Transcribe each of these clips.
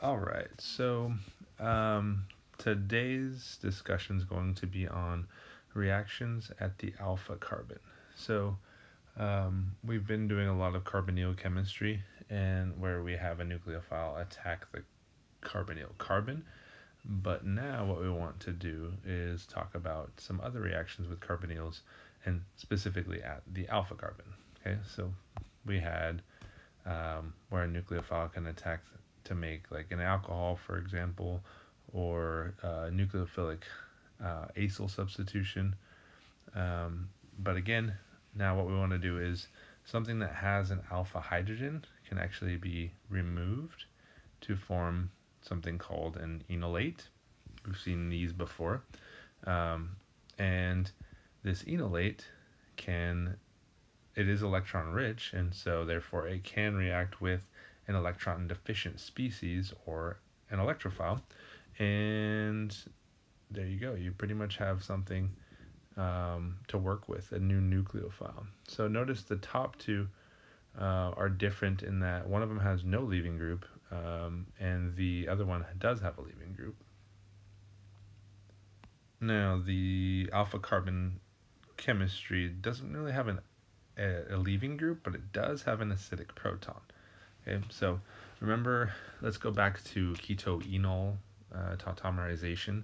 All right, so um, today's discussion is going to be on reactions at the alpha carbon. So um, we've been doing a lot of carbonyl chemistry, and where we have a nucleophile attack the carbonyl carbon. But now what we want to do is talk about some other reactions with carbonyls, and specifically at the alpha carbon. Okay, so we had um, where a nucleophile can attack to make like an alcohol, for example, or uh, nucleophilic uh, acyl substitution. Um, but again, now what we want to do is something that has an alpha hydrogen can actually be removed to form something called an enolate. We've seen these before. Um, and this enolate can, it is electron rich, and so therefore it can react with an electron deficient species or an electrophile. And there you go. You pretty much have something um, to work with, a new nucleophile. So notice the top two uh, are different in that one of them has no leaving group um, and the other one does have a leaving group. Now, the alpha carbon chemistry doesn't really have an, a, a leaving group, but it does have an acidic proton. Okay, so remember, let's go back to keto-enol uh, tautomerization.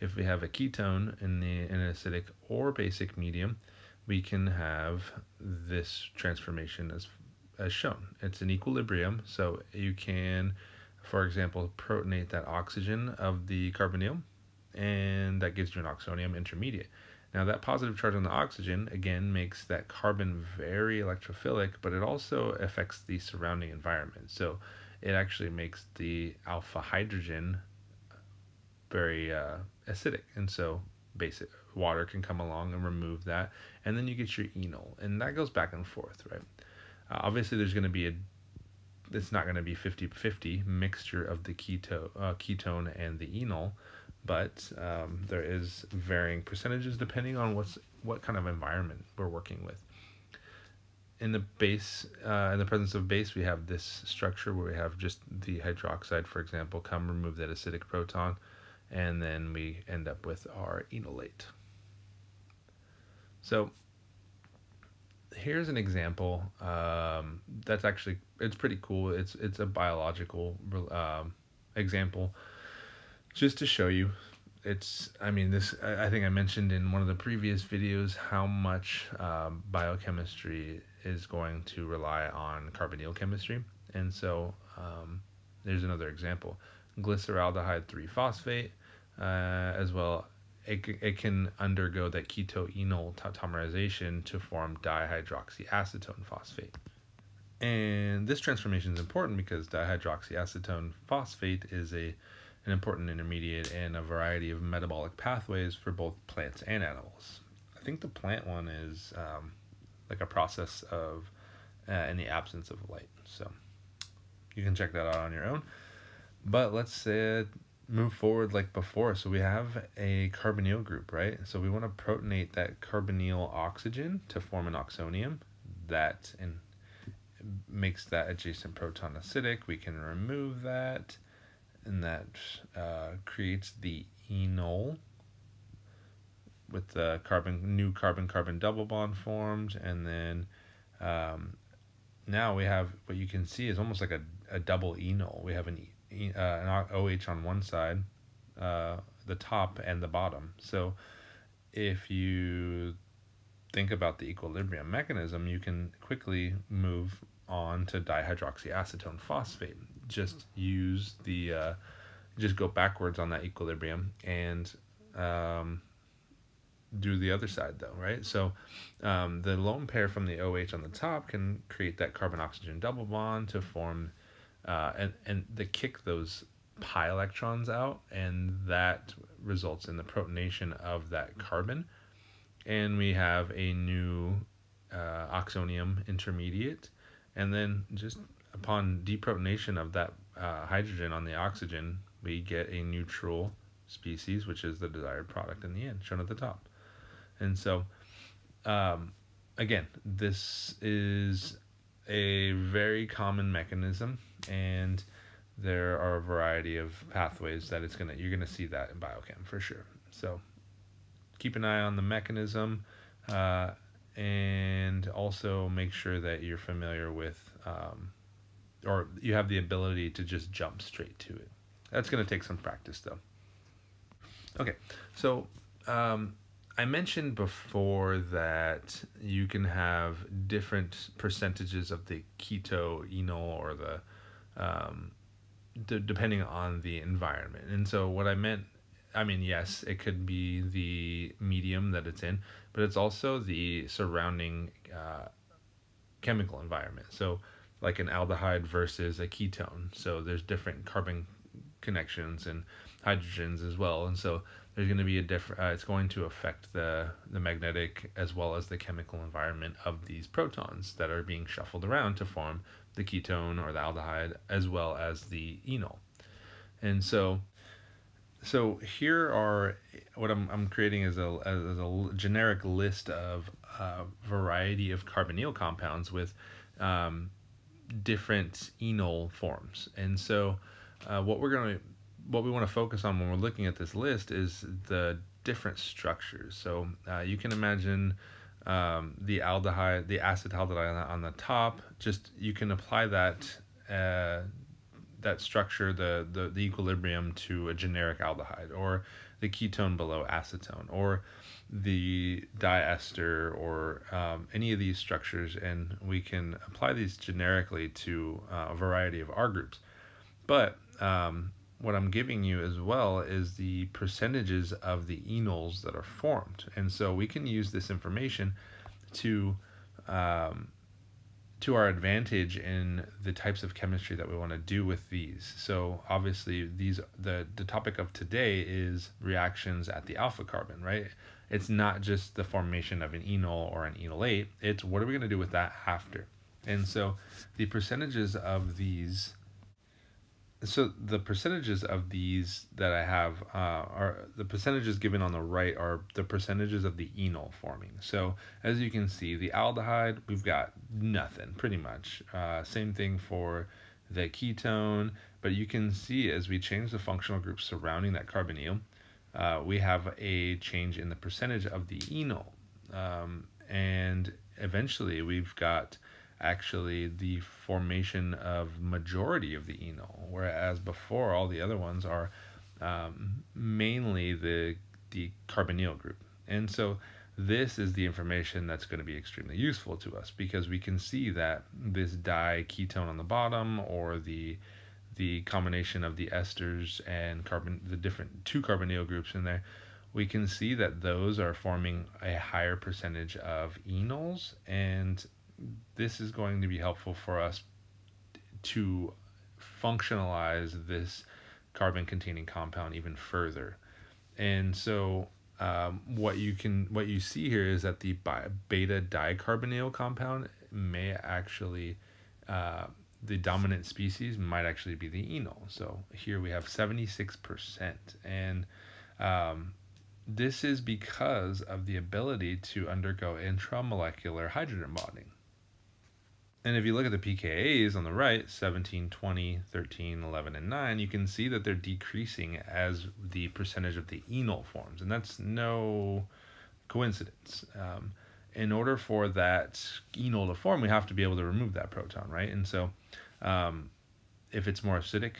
If we have a ketone in the in an acidic or basic medium, we can have this transformation as as shown. It's an equilibrium, so you can, for example, protonate that oxygen of the carbonyl, and that gives you an oxonium intermediate. Now that positive charge on the oxygen again makes that carbon very electrophilic, but it also affects the surrounding environment. So it actually makes the alpha hydrogen very uh, acidic, and so basic water can come along and remove that, and then you get your enol, and that goes back and forth, right? Uh, obviously, there's going to be a it's not going to be 50-50 mixture of the keto uh, ketone and the enol but um, there is varying percentages depending on what's what kind of environment we're working with. In the base, uh, in the presence of base, we have this structure where we have just the hydroxide, for example, come remove that acidic proton, and then we end up with our enolate. So here's an example um, that's actually it's pretty cool. It's it's a biological um, example just to show you it's i mean this i think i mentioned in one of the previous videos how much um, biochemistry is going to rely on carbonyl chemistry. And so um, there's another example. Glyceraldehyde 3 phosphate uh, as well it, it can undergo that keto-enol tautomerization to form dihydroxyacetone phosphate. And this transformation is important because dihydroxyacetone phosphate is a an important intermediate in a variety of metabolic pathways for both plants and animals. I think the plant one is um, like a process of uh, in the absence of light. So you can check that out on your own. But let's uh, move forward like before. So we have a carbonyl group, right? So we want to protonate that carbonyl oxygen to form an oxonium. That and makes that adjacent proton acidic. We can remove that and that uh, creates the enol with the carbon new carbon carbon double bond formed and then um, now we have what you can see is almost like a, a double enol. We have an, uh, an OH on one side uh, the top and the bottom. So if you think about the equilibrium mechanism you can quickly move on to dihydroxyacetone phosphate just use the uh, just go backwards on that equilibrium and um, do the other side though, right? So um, the lone pair from the OH on the top can create that carbon oxygen double bond to form uh, and and they kick those pi electrons out, and that results in the protonation of that carbon, and we have a new uh, oxonium intermediate, and then just upon deprotonation of that uh, hydrogen on the oxygen, we get a neutral species, which is the desired product in the end, shown at the top. And so, um, again, this is a very common mechanism, and there are a variety of pathways that it's gonna you're gonna see that in biochem for sure. So keep an eye on the mechanism, uh, and also make sure that you're familiar with, um, or you have the ability to just jump straight to it. That's gonna take some practice though. Okay, so um, I mentioned before that you can have different percentages of the keto enol or the um, d- depending on the environment. And so what I meant, I mean, yes, it could be the medium that it's in, but it's also the surrounding uh, chemical environment. So like an aldehyde versus a ketone. So there's different carbon connections and hydrogens as well. And so there's going to be a different, uh, it's going to affect the, the magnetic as well as the chemical environment of these protons that are being shuffled around to form the ketone or the aldehyde as well as the enol. And so so here are what I'm, I'm creating is a, as a generic list of a uh, variety of carbonyl compounds with um, different enol forms. And so uh, what we're going to what we want to focus on when we're looking at this list is the different structures. So uh, you can imagine um, the aldehyde, the acetaldehyde on the top. Just you can apply that uh, that structure, the, the the equilibrium to a generic aldehyde, or the ketone below acetone, or the diester, or um, any of these structures, and we can apply these generically to uh, a variety of R groups. But um, what I'm giving you as well is the percentages of the enols that are formed. And so we can use this information to um, to our advantage in the types of chemistry that we want to do with these. So obviously these the the topic of today is reactions at the alpha carbon, right? It's not just the formation of an enol or an enolate, it's what are we going to do with that after. And so the percentages of these so the percentages of these that I have uh, are the percentages given on the right are the percentages of the enol forming. So as you can see, the aldehyde we've got nothing pretty much. Uh, same thing for the ketone, but you can see as we change the functional group surrounding that carbonyl, uh, we have a change in the percentage of the enol, um, and eventually we've got actually the formation of majority of the enol, whereas before all the other ones are um, mainly the the carbonyl group. And so this is the information that's going to be extremely useful to us because we can see that this di ketone on the bottom or the the combination of the esters and carbon the different two carbonyl groups in there we can see that those are forming a higher percentage of enols and this is going to be helpful for us to functionalize this carbon containing compound even further. And so um, what you can what you see here is that the beta dicarbonyl compound may actually uh, the dominant species might actually be the enol. So here we have 76% and um, this is because of the ability to undergo intramolecular hydrogen bonding. And if you look at the pKa's on the right, 17, 20, 13, 11, and 9, you can see that they're decreasing as the percentage of the enol forms. And that's no coincidence. Um, in order for that enol to form, we have to be able to remove that proton, right? And so um, if it's more acidic,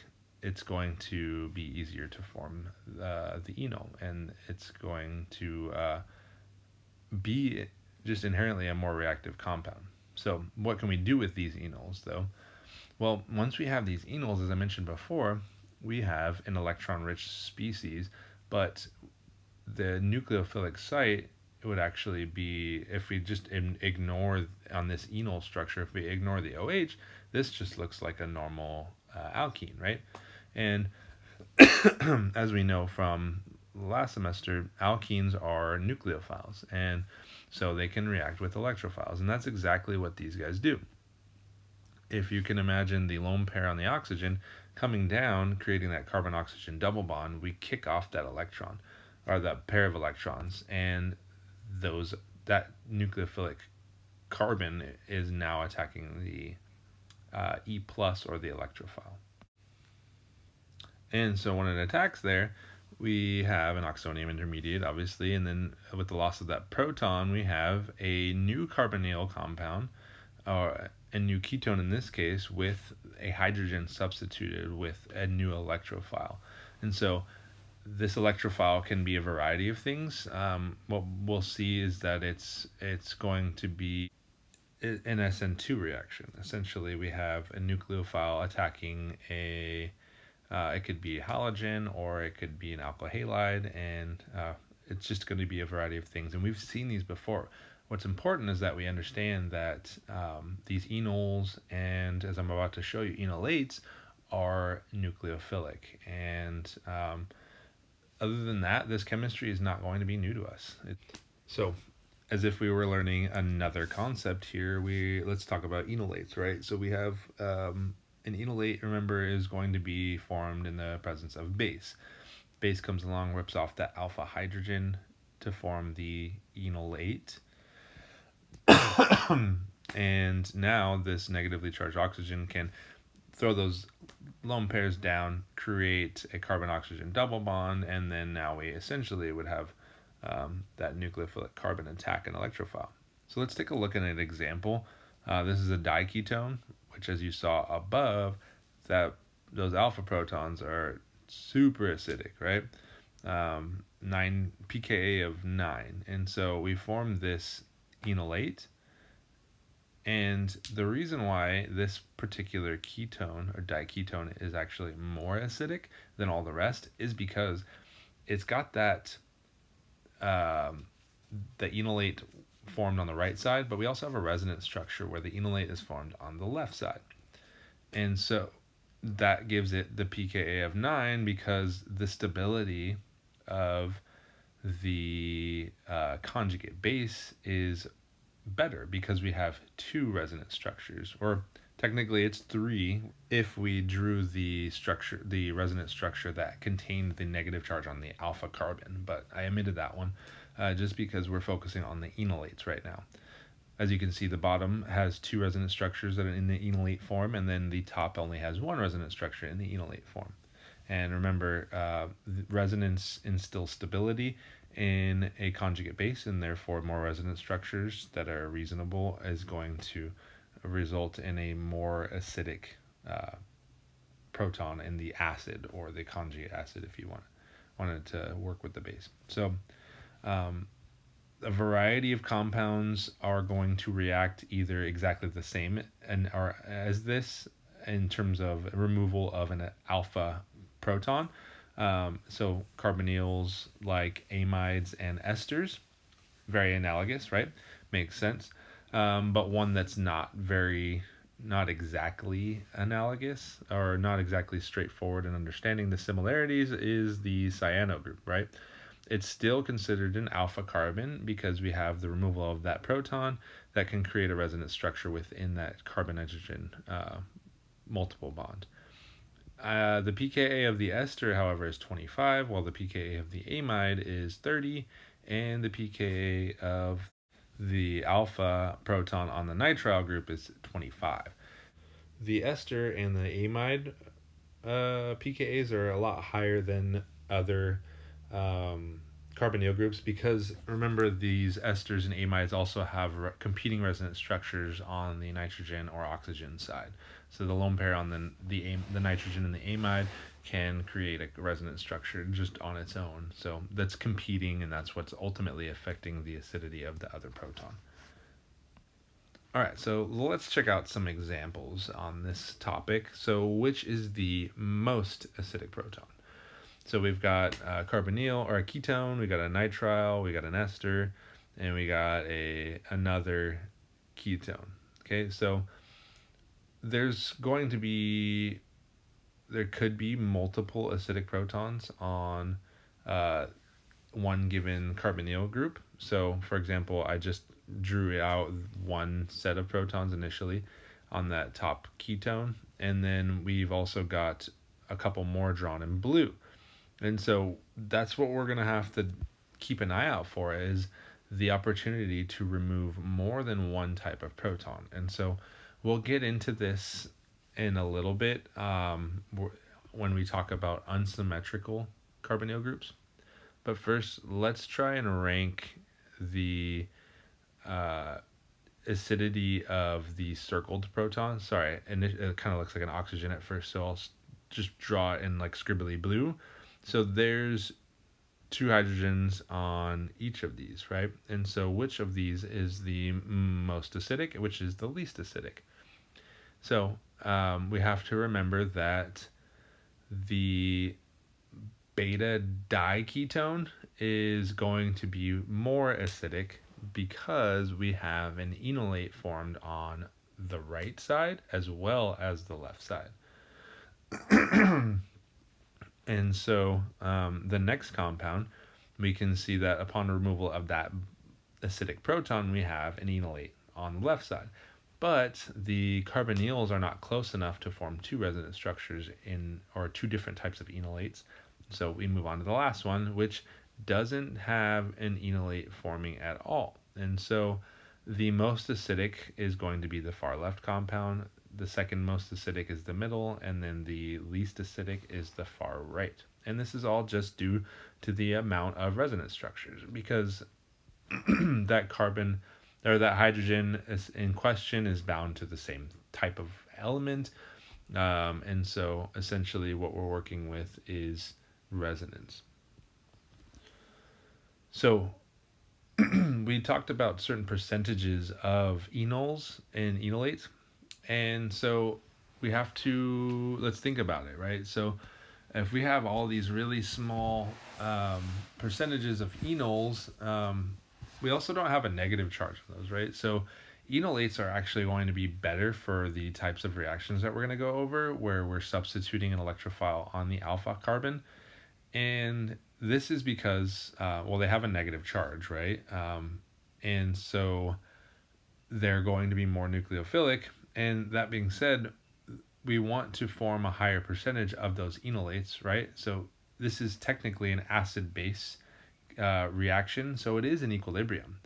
it's going to be easier to form uh, the enol. And it's going to uh, be just inherently a more reactive compound. So what can we do with these enols though? Well, once we have these enols, as I mentioned before, we have an electron-rich species, but the nucleophilic site it would actually be, if we just ignore on this enol structure, if we ignore the OH, this just looks like a normal uh, alkene, right? And as we know from last semester, alkenes are nucleophiles. And so they can react with electrophiles. And that's exactly what these guys do. If you can imagine the lone pair on the oxygen coming down, creating that carbon oxygen double bond, we kick off that electron or that pair of electrons, and those that nucleophilic carbon is now attacking the uh, E plus or the electrophile. And so when it attacks there, we have an oxonium intermediate, obviously, and then with the loss of that proton, we have a new carbonyl compound, or a new ketone in this case, with a hydrogen substituted with a new electrophile. And so this electrophile can be a variety of things. Um, what we'll see is that it's it's going to be an SN2 reaction. Essentially, we have a nucleophile attacking a uh, it could be a halogen or it could be an alkyl halide, and uh, it's just going to be a variety of things. And we've seen these before. What's important is that we understand that um, these enols and, as I'm about to show you, enolates are nucleophilic. And um, other than that, this chemistry is not going to be new to us. It, so, as if we were learning another concept here, we let's talk about enolates, right? So we have um, an enolate, remember, is going to be formed in the presence of base. Base comes along, rips off that alpha hydrogen to form the enolate. and now this negatively charged oxygen can throw those lone pairs down, create a carbon oxygen double bond, and then now we essentially would have um, that nucleophilic carbon attack an electrophile. So let's take a look at an example. Uh, this is a diketone, which as you saw above, that those alpha protons are super acidic, right? Um, nine pKa of nine, and so we form this enolate. And the reason why this particular ketone or diketone is actually more acidic than all the rest is because it's got that um, the enolate formed on the right side, but we also have a resonance structure where the enolate is formed on the left side. And so that gives it the pKa of 9 because the stability of the uh, conjugate base is better because we have two resonance structures or technically it's three if we drew the structure the resonance structure that contained the negative charge on the alpha carbon but i omitted that one uh, just because we're focusing on the enolates right now. As you can see, the bottom has two resonance structures that are in the enolate form, and then the top only has one resonance structure in the enolate form. And remember, uh, resonance instills stability in a conjugate base, and therefore more resonance structures that are reasonable is going to result in a more acidic uh, proton in the acid or the conjugate acid if you want wanted to work with the base. So um, a variety of compounds are going to react either exactly the same and or as this in terms of removal of an alpha proton. Um, so carbonyls like amides and esters, very analogous, right? Makes sense. Um, but one that's not very, not exactly analogous or not exactly straightforward in understanding the similarities is the cyano group, right? it's still considered an alpha carbon because we have the removal of that proton that can create a resonance structure within that carbon nitrogen uh, multiple bond. Uh, the pKa of the ester, however, is 25, while the pKa of the amide is 30, and the pKa of the alpha proton on the nitrile group is 25. The ester and the amide uh, pKa's are a lot higher than other um, carbonyl groups because remember these esters and amides also have re- competing resonance structures on the nitrogen or oxygen side. So the lone pair on the the am- the nitrogen and the amide can create a resonance structure just on its own. So that's competing and that's what's ultimately affecting the acidity of the other proton. All right, so let's check out some examples on this topic. So which is the most acidic proton? So we've got a carbonyl or a ketone, we got a nitrile, we got an ester, and we got a another ketone. Okay, so there's going to be there could be multiple acidic protons on uh, one given carbonyl group. So, for example, I just drew out one set of protons initially on that top ketone, and then we've also got a couple more drawn in blue. And so that's what we're going to have to keep an eye out for is the opportunity to remove more than one type of proton. And so we'll get into this in a little bit. Um, when we talk about unsymmetrical carbonyl groups. But first, let's try and rank the uh, acidity of the circled proton. Sorry, and it, it kind of looks like an oxygen at first, so I'll just draw it in like scribbly blue. So there's two hydrogens on each of these, right? And so which of these is the most acidic, which is the least acidic? So um, we have to remember that the beta diketone is going to be more acidic because we have an enolate formed on the right side as well as the left side. and so um, the next compound, we can see that upon removal of that acidic proton, we have an enolate on the left side. But the carbonyls are not close enough to form two resonance structures in or two different types of enolates. So we move on to the last one, which doesn't have an enolate forming at all. And so the most acidic is going to be the far left compound. The second most acidic is the middle, and then the least acidic is the far right. And this is all just due to the amount of resonance structures because that carbon or that hydrogen is in question is bound to the same type of element. Um, and so essentially what we're working with is resonance. So we talked about certain percentages of enols and enolates. And so we have to, let's think about it, right? So if we have all these really small um, percentages of enols, um, we also don't have a negative charge on those, right? So enolates are actually going to be better for the types of reactions that we're going to go over where we're substituting an electrophile on the alpha carbon. And this is because, uh, well, they have a negative charge, right? Um, and so they're going to be more nucleophilic. And that being said, we want to form a higher percentage of those enolates, right? So this is technically an acid base uh, reaction, so it is an equilibrium.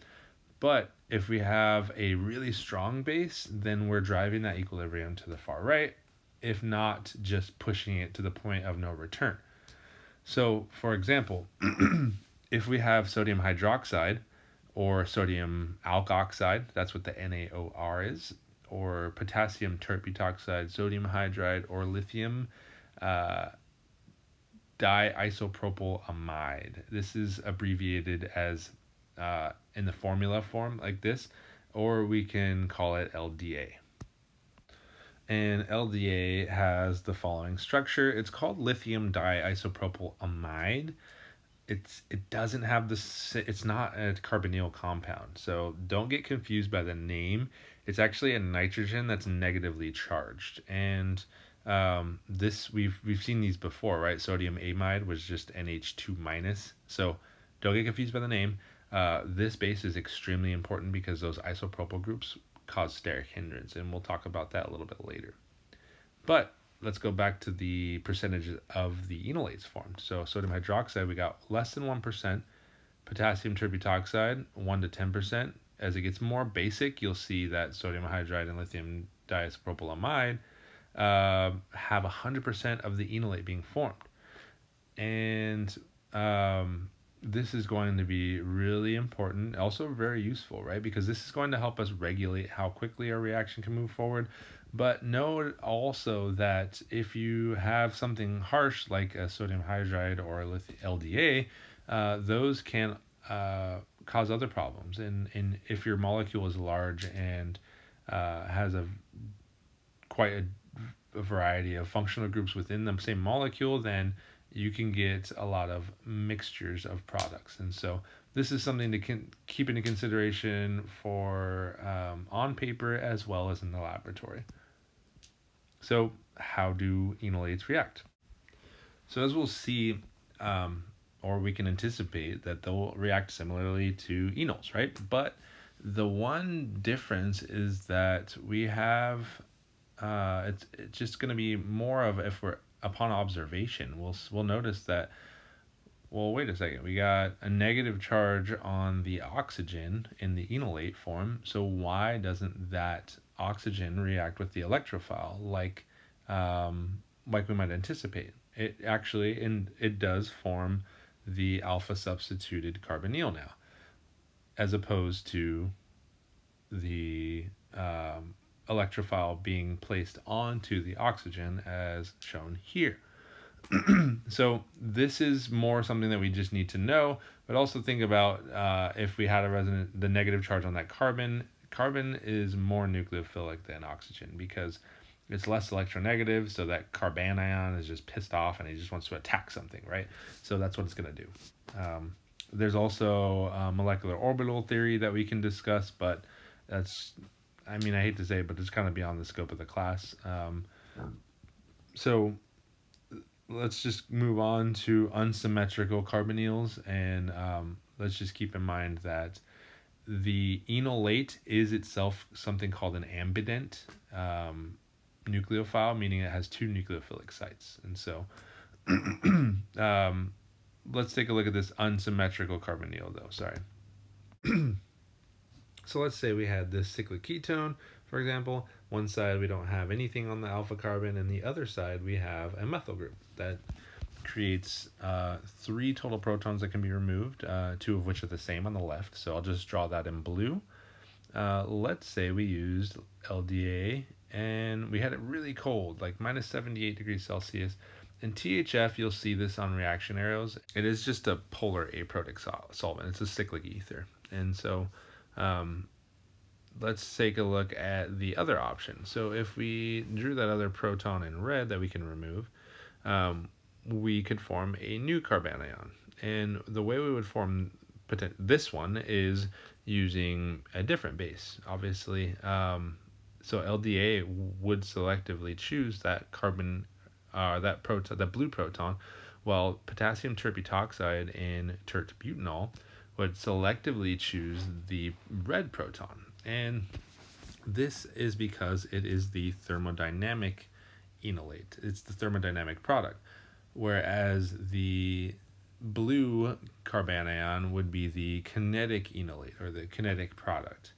But if we have a really strong base, then we're driving that equilibrium to the far right, if not just pushing it to the point of no return. So, for example, if we have sodium hydroxide or sodium alkoxide, that's what the NaOR is, or potassium tertbutoxide, sodium hydride, or lithium uh, diisopropylamide. This is abbreviated as uh, in the formula form like this, or we can call it LDA. And LDA has the following structure. It's called lithium diisopropylamide. It's it doesn't have the it's not a carbonyl compound. So don't get confused by the name. It's actually a nitrogen that's negatively charged and um, this we've we've seen these before, right? Sodium amide was just NH2 minus. So don't get confused by the name. Uh, this base is extremely important because those isopropyl groups cause steric hindrance, and we'll talk about that a little bit later. But let's go back to the percentages of the enolates formed. So sodium hydroxide, we got less than 1%. Potassium tertbutoxide, 1 to 10%. As it gets more basic, you'll see that sodium hydride and lithium diisopropylamide uh, have 100% of the enolate being formed. And um, this is going to be really important, also very useful, right? Because this is going to help us regulate how quickly our reaction can move forward. But note also that if you have something harsh like a sodium hydride or a LDA, uh, those can uh, cause other problems. And, and if your molecule is large and uh, has a quite a a variety of functional groups within the same molecule, then you can get a lot of mixtures of products. And so this is something to con- keep into consideration for um, on paper as well as in the laboratory. So how do enolates react? So as we'll see, um, or we can anticipate that they'll react similarly to enols, right? But the one difference is that we have uh, it's it's just going to be more of if we're upon observation, we'll we'll notice that. Well, wait a second. We got a negative charge on the oxygen in the enolate form. So why doesn't that oxygen react with the electrophile like um, like we might anticipate. It actually, and it does form the alpha substituted carbonyl now, as opposed to the um, electrophile being placed onto the oxygen as shown here. so this is more something that we just need to know, but also think about uh, if we had a resonant, the negative charge on that carbon, carbon is more nucleophilic than oxygen because it's less electronegative, so that carbanion is just pissed off and he just wants to attack something, right? So that's what it's going to do. Um, there's also molecular orbital theory that we can discuss, but that's, I mean, I hate to say it, but it's kind of beyond the scope of the class. Um, so let's just move on to unsymmetrical carbonyls, and um, let's just keep in mind that the enolate is itself something called an ambident. Um, nucleophile, meaning it has two nucleophilic sites. And so um, let's take a look at this unsymmetrical carbonyl, though. Sorry. so let's say we had this cyclic ketone, for example. One side we don't have anything on the alpha carbon, and the other side we have a methyl group that creates uh, three total protons that can be removed, uh, two of which are the same on the left. So I'll just draw that in blue. Uh, let's say we used LDA and we had it really cold, like minus 78 degrees Celsius. In THF, you'll see this on reaction arrows. It is just a polar aprotic sol solvent. It's a cyclic ether. And so um, let's take a look at the other option. So if we drew that other proton in red that we can remove, um, we could form a new carbanion. And the way we would form this one is using a different base. Obviously, um, so LDA would selectively choose that carbon, uh, that proton, that blue proton, while potassium terbutoxide in tert-butanol would selectively choose the red proton. And this is because it is the thermodynamic enolate. It's the thermodynamic product. Whereas the blue carbanion would be the kinetic enolate or the kinetic product.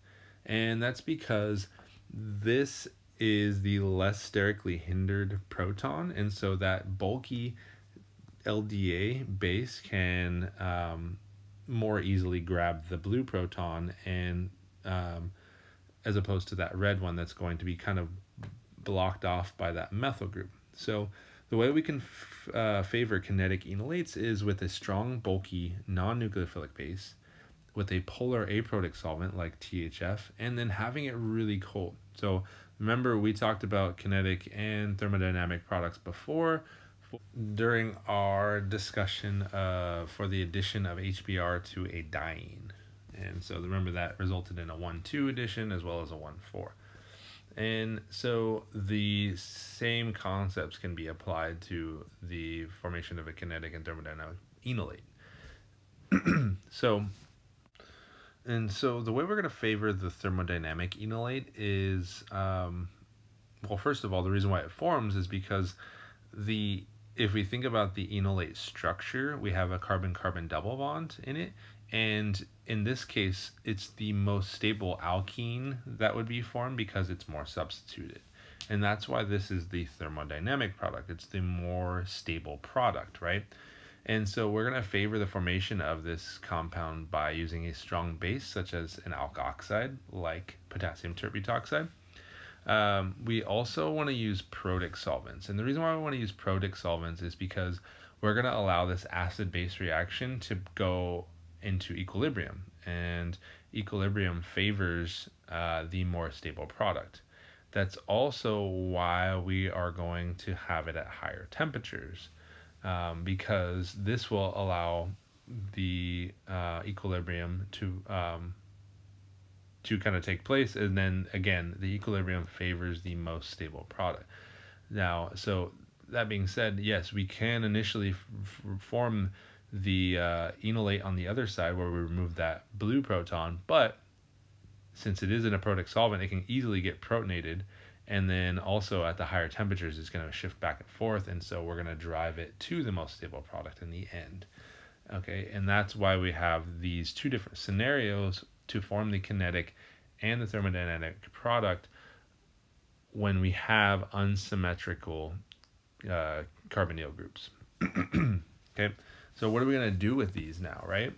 And that's because this is the less sterically hindered proton, and so that bulky LDA base can um, more easily grab the blue proton, and um, as opposed to that red one that's going to be kind of blocked off by that methyl group. So the way we can f- uh, favor kinetic enolates is with a strong, bulky, non-nucleophilic base with a polar aprotic solvent like THF and then having it really cold. So remember we talked about kinetic and thermodynamic products before during our discussion uh, for the addition of HBr to a diene. And so remember that resulted in a 1-2 addition as well as a 1-4. And so the same concepts can be applied to the formation of a kinetic and thermodynamic enolate. so and so the way we're going to favor the thermodynamic enolate is, um, well, first of all, the reason why it forms is because the if we think about the enolate structure, we have a carbon-carbon double bond in it, and in this case, it's the most stable alkene that would be formed because it's more substituted. And that's why this is the thermodynamic product. It's the more stable product, right? And so we're going to favor the formation of this compound by using a strong base, such as an alkoxide, like potassium terbutoxide. Um, we also want to use protic solvents. And the reason why we want to use protic solvents is because we're going to allow this acid-base reaction to go into equilibrium. And equilibrium favors uh, the more stable product. That's also why we are going to have it at higher temperatures um, because this will allow the uh, equilibrium to um, to kind of take place, and then again, the equilibrium favors the most stable product. Now, so that being said, yes, we can initially f- form the uh, enolate on the other side where we remove that blue proton, but since it is in a protic solvent, it can easily get protonated and then also at the higher temperatures it's going to shift back and forth and so we're going to drive it to the most stable product in the end okay and that's why we have these two different scenarios to form the kinetic and the thermodynamic product when we have unsymmetrical uh, carbonyl groups. okay, so what are we going to do with these now, right?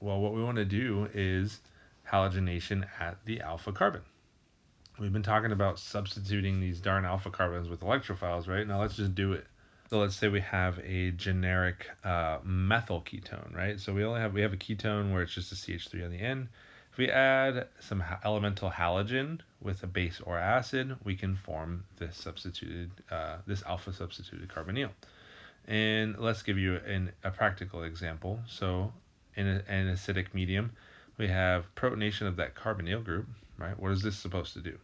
Well, what we want to do is halogenation at the alpha carbon. We've been talking about substituting these darn alpha carbons with electrophiles, right? Now let's just do it. So let's say we have a generic uh, methyl ketone, right? So we only have we have a ketone where it's just a CH3 on the end. If we add some elemental halogen with a base or acid, we can form this substituted uh, this alpha substituted carbonyl. And let's give you an, a practical example. So in a, an acidic medium, we have protonation of that carbonyl group, right? What is this supposed to do?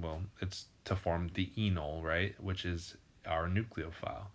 Well, it's to form the enol, right? Which is our nucleophile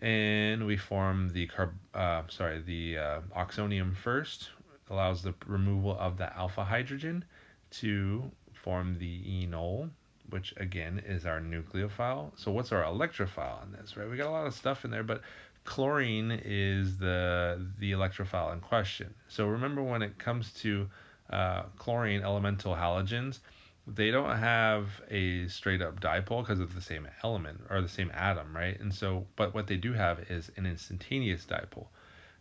and we form the carb uh, sorry the uh, oxonium first allows the removal of the alpha hydrogen to form the enol which again is our nucleophile so what's our electrophile in this right we got a lot of stuff in there but chlorine is the the electrophile in question so remember when it comes to uh, chlorine elemental halogens they don't have a straight up dipole because of the same element or the same atom, right? And so, but what they do have is an instantaneous dipole.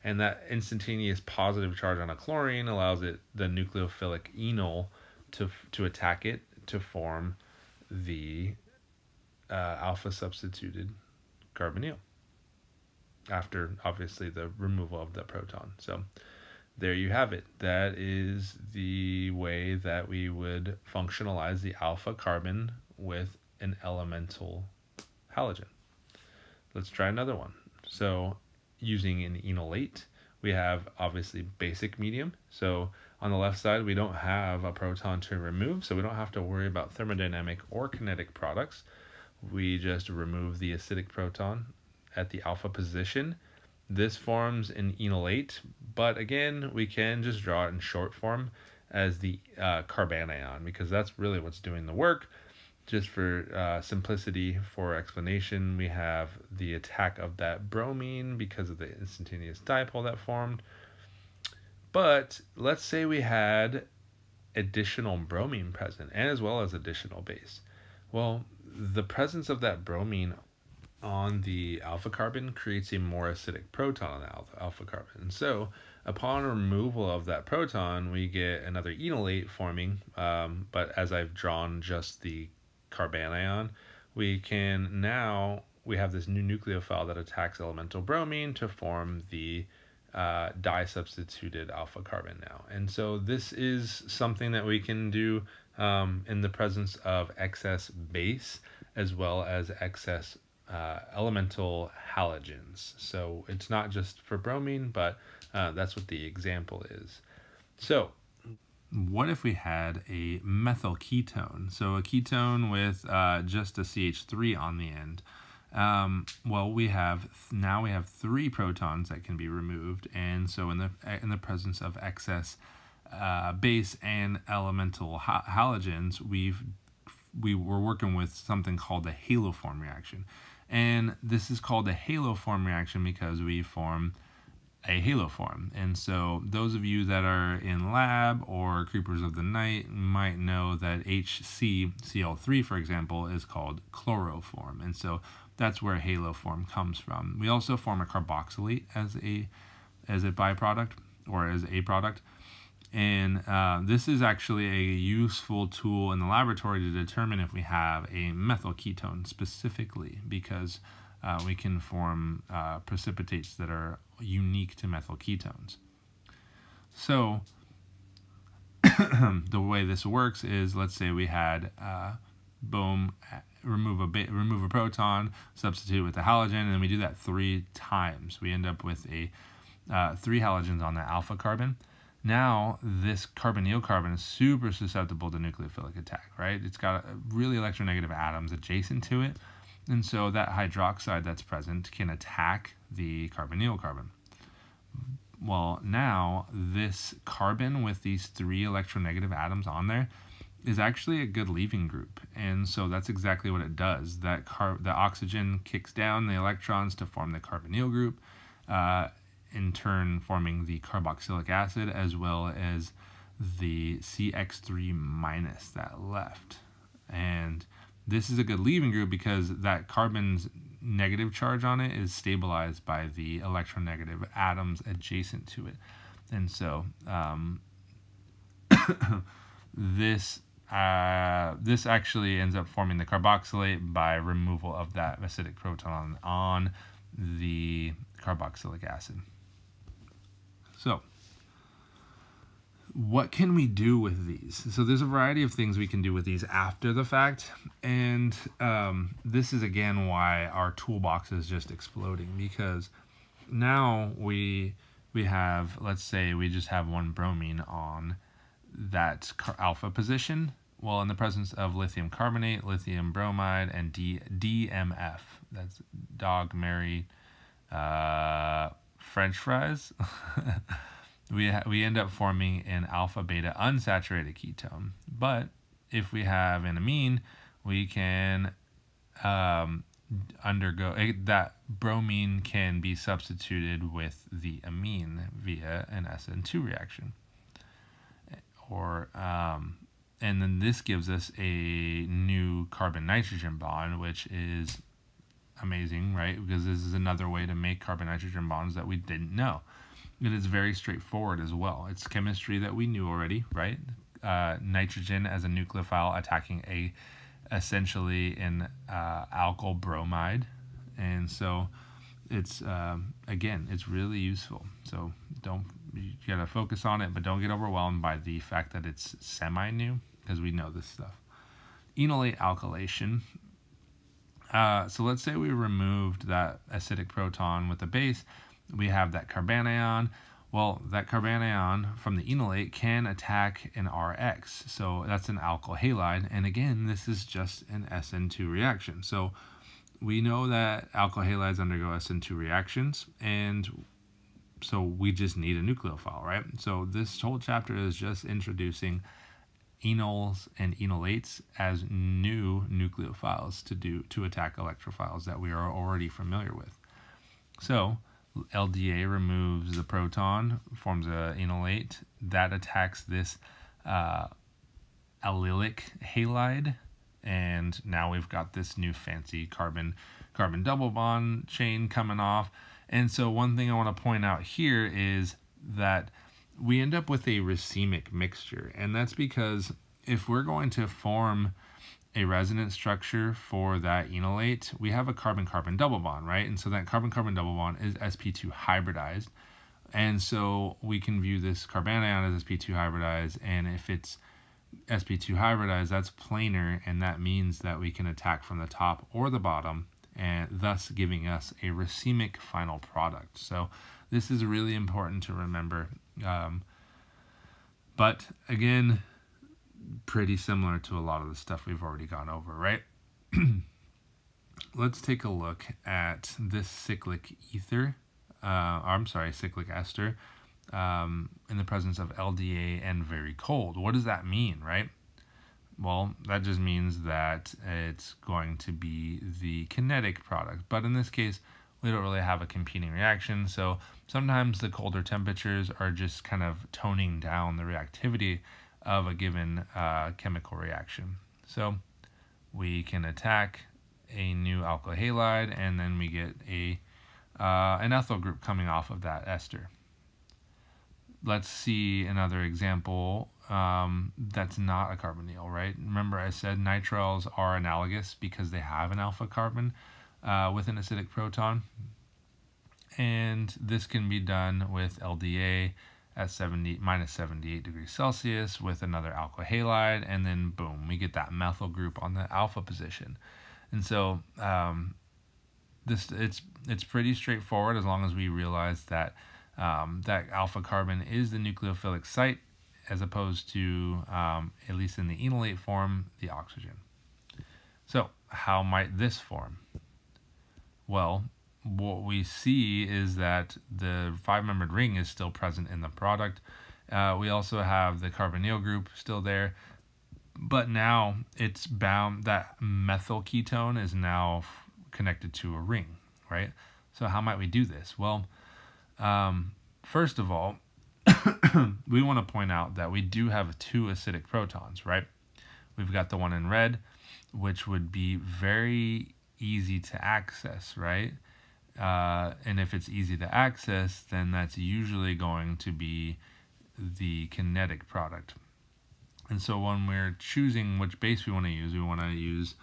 And that instantaneous positive charge on a chlorine allows it, the nucleophilic enol, to, to attack it to form the uh, alpha substituted carbonyl after obviously the removal of the proton. So, there you have it. That is the way that we would functionalize the alpha carbon with an elemental halogen. Let's try another one. So using an enolate, we have obviously basic medium. So on the left side, we don't have a proton to remove, so we don't have to worry about thermodynamic or kinetic products. We just remove the acidic proton at the alpha position this forms an enolate, but again, we can just draw it in short form as the uh, carbanion because that's really what's doing the work. Just for uh, simplicity for explanation, we have the attack of that bromine because of the instantaneous dipole that formed. But let's say we had additional bromine present and as well as additional base. Well, the presence of that bromine on the alpha carbon creates a more acidic proton on the alpha, alpha carbon. So, upon removal of that proton, we get another enolate forming. Um, but as I've drawn just the carbanion, we can now we have this new nucleophile that attacks elemental bromine to form the uh, di-substituted alpha carbon now. And so this is something that we can do um, in the presence of excess base as well as excess uh, elemental halogens. So it's not just for bromine, but uh, that's what the example is. So, what if we had a methyl ketone? So a ketone with uh, just a CH3 on the end. Um, well, we have now we have three protons that can be removed, and so in the in the presence of excess uh, base and elemental ha halogens, we've we were working with something called the haloform reaction. And this is called a haloform reaction because we form a halo form. And so those of you that are in lab or creepers of the night might know that HCCl3, for example, is called chloroform. And so that's where halo form comes from. We also form a carboxylate as a as a byproduct or as a product. And uh, this is actually a useful tool in the laboratory to determine if we have a methyl ketone specifically because uh, we can form uh, precipitates that are unique to methyl ketones. So the way this works is let's say we had uh, boom remove a bit, remove a proton substitute with a halogen and then we do that three times we end up with a uh, three halogens on the alpha carbon now, this carbonyl carbon is super susceptible to nucleophilic attack, right? It's got really electronegative atoms adjacent to it. And so that hydroxide that's present can attack the carbonyl carbon. Well, now this carbon with these three electronegative atoms on there is actually a good leaving group. And so that's exactly what it does. That car the oxygen kicks down the electrons to form the carbonyl group. Uh, in turn forming the carboxylic acid as well as the CX3 minus that left. And this is a good leaving group because that carbon's negative charge on it is stabilized by the electronegative atoms adjacent to it. And so um, this uh, this actually ends up forming the carboxylate by removal of that acidic proton on the carboxylic acid. So, what can we do with these? So there's a variety of things we can do with these after the fact, and um, this is again why our toolbox is just exploding because now we we have let's say we just have one bromine on that alpha position. Well, in the presence of lithium carbonate, lithium bromide, and D- DMF, that's dog Mary uh, French fries. we, ha- we end up forming an alpha beta unsaturated ketone. But if we have an amine, we can um, undergo eh, that bromine can be substituted with the amine via an SN2 reaction. Or um, and then this gives us a new carbon nitrogen bond, which is amazing, right? Because this is another way to make carbon nitrogen bonds that we didn't know. It is very straightforward as well. It's chemistry that we knew already, right? Uh, nitrogen as a nucleophile attacking a essentially an uh, alkyl bromide, and so it's um, again it's really useful. So don't you gotta focus on it, but don't get overwhelmed by the fact that it's semi new because we know this stuff. Enolate alkylation. Uh, so let's say we removed that acidic proton with the base we have that carbanion. Well, that carbanion from the enolate can attack an RX. So that's an alkyl halide. And again, this is just an SN2 reaction. So we know that alkyl halides undergo SN2 reactions. And so we just need a nucleophile, right? So this whole chapter is just introducing enols and enolates as new nucleophiles to do to attack electrophiles that we are already familiar with. So LDA removes the proton, forms a enolate that attacks this uh, allylic halide, and now we've got this new fancy carbon carbon double bond chain coming off. And so one thing I want to point out here is that we end up with a racemic mixture, and that's because if we're going to form a resonance structure for that enolate, we have a carbon-carbon double bond, right? And so that carbon-carbon double bond is sp2 hybridized. And so we can view this carbanion as sp2 hybridized, and if it's sp2 hybridized, that's planar, and that means that we can attack from the top or the bottom, and thus giving us a racemic final product. So this is really important to remember. Um, but again, pretty similar to a lot of the stuff we've already gone over, right? Let's take a look at this cyclic ether, uh, I'm sorry, cyclic ester, um, in the presence of LDA and very cold. What does that mean, right? Well, that just means that it's going to be the kinetic product. But in this case, we don't really have a competing reaction. So sometimes the colder temperatures are just kind of toning down the reactivity of a given uh, chemical reaction. So we can attack a new alkyl halide and then we get a uh, an ethyl group coming off of that ester. Let's see another example um, that's not a carbonyl, right? Remember I said nitriles are analogous because they have an alpha carbon uh, with an acidic proton. And this can be done with LDA at 70 minus 78 degrees Celsius with another alkyl halide, and then boom, we get that methyl group on the alpha position. And so um, this it's it's pretty straightforward as long as we realize that um, that alpha carbon is the nucleophilic site as opposed to um, at least in the enolate form the oxygen. So how might this form? Well, what we see is that the five-membered ring is still present in the product. Uh, we also have the carbonyl group still there, but now it's bound, that methyl ketone is now connected to a ring, right? So how might we do this? Well, um, first of all, we want to point out that we do have two acidic protons, right? We've got the one in red, which would be very easy to access, right? Uh, and if it's easy to access, then that's usually going to be the kinetic product. And so when we're choosing which base we want to use, we want to use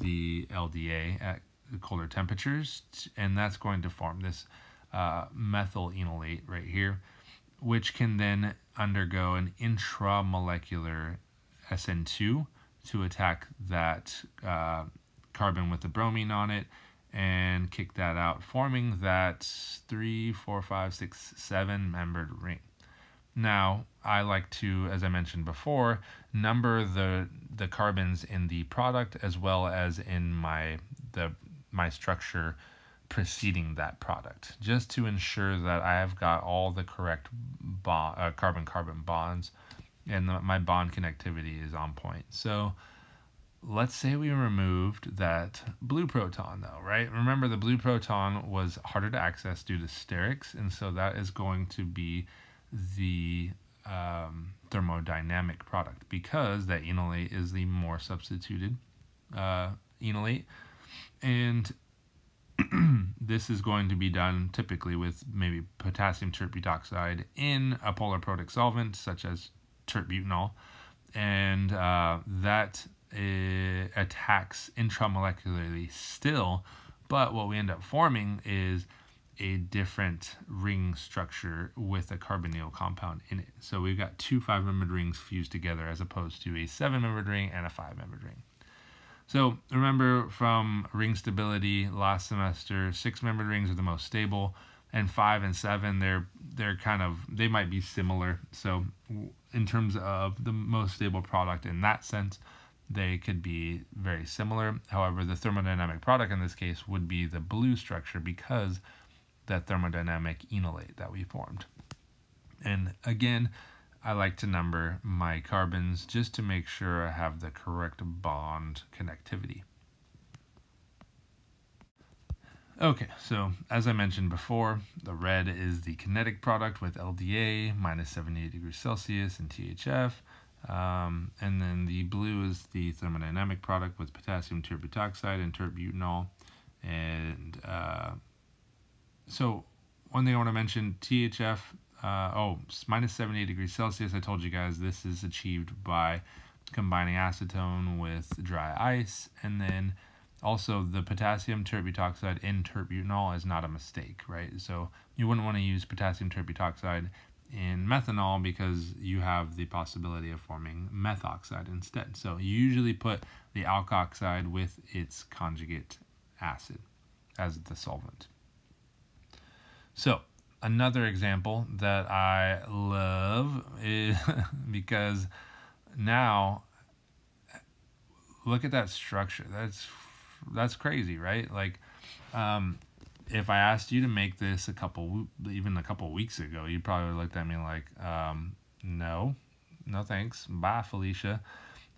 the LDA at colder temperatures, and that's going to form this uh, methyl enolate right here, which can then undergo an intramolecular SN2 to attack that uh, carbon with the bromine on it and kick that out, forming that three, four, five, six, seven membered ring. Now, I like to, as I mentioned before, number the the carbons in the product as well as in my the my structure preceding that product, just to ensure that I have got all the correct bond, uh, carbon-carbon bonds and the, my bond connectivity is on point. So let's say we removed that blue proton though, right? Remember the blue proton was harder to access due to sterics, and so that is going to be the um, thermodynamic product because that enolate is the more substituted uh, enolate. And this is going to be done typically with maybe potassium tert in a polar protic solvent such as tert butanol. And uh, that uh, attacks intramolecularly still, but what we end up forming is a different ring structure with a carbonyl compound in it. So we've got two five-membered rings fused together as opposed to a seven-membered ring and a five-membered ring. So remember from ring stability last semester, six-membered rings are the most stable, and five and seven they're they're kind of they might be similar. So in terms of the most stable product in that sense, they could be very similar. However, the thermodynamic product in this case would be the blue structure because that thermodynamic enolate that we formed. And again, I like to number my carbons just to make sure I have the correct bond connectivity. Okay, so as I mentioned before, the red is the kinetic product with LDA, minus 78 degrees Celsius, and THF. Um, and then the blue is the thermodynamic product with potassium tert butoxide and tert butanol. And uh, so one thing I want to mention, THF, uh, oh, minus 78 degrees Celsius. I told you guys this is achieved by combining acetone with dry ice. And then also the potassium tert butoxide in tert butanol is not a mistake, right? So you wouldn't want to use potassium tert butoxide in methanol because you have the possibility of forming methoxide instead. So you usually put the alkoxide with its conjugate acid as the solvent. So another example that I love is because now look at that structure. That's that's crazy, right? Like um, if I asked you to make this a couple even a couple weeks ago, you probably looked at me like um, no, no thanks, bye Felicia.